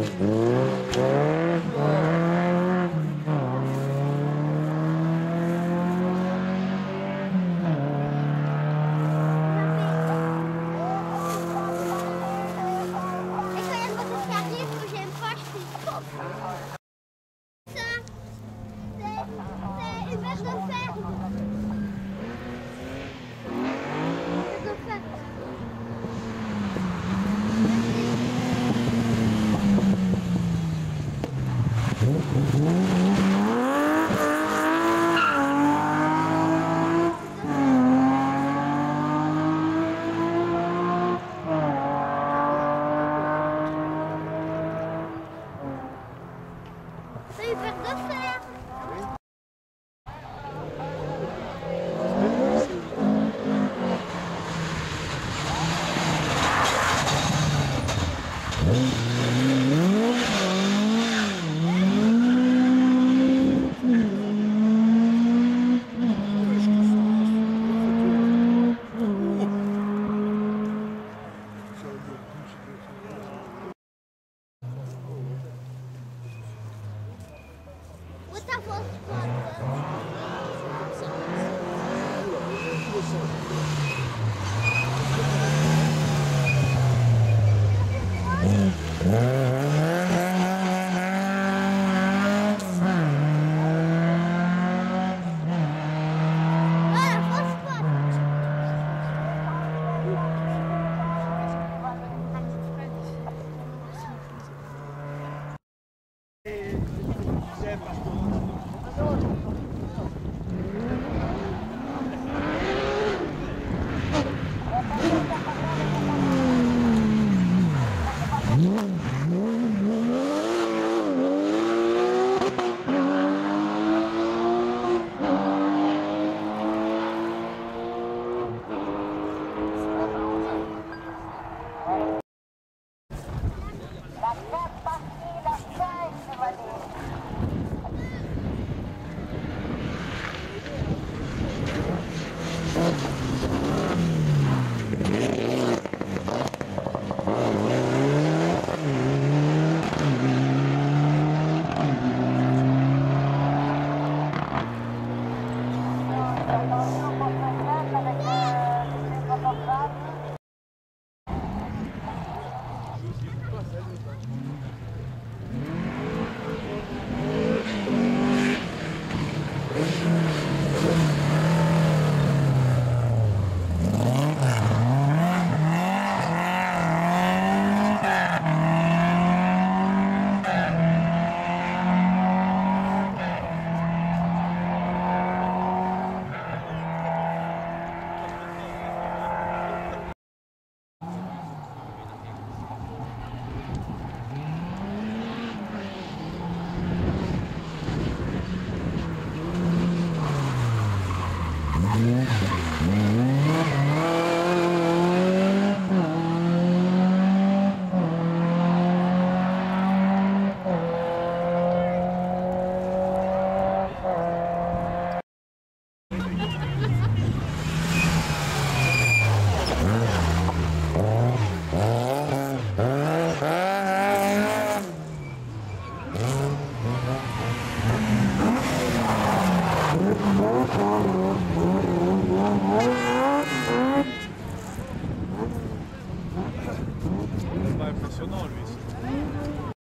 Mm-hmm. What Impressionnant lui. ça.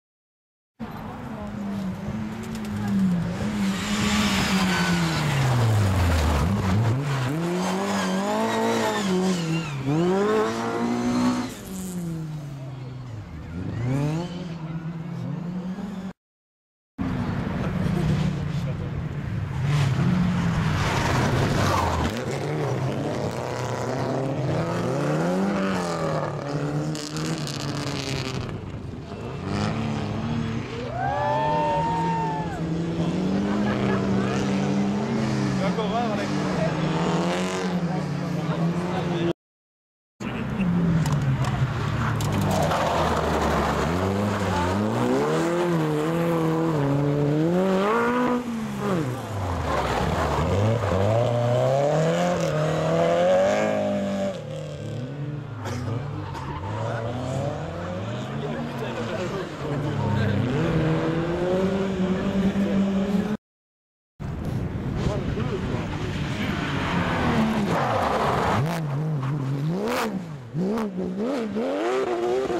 Nico Vavre. Mm-hmm.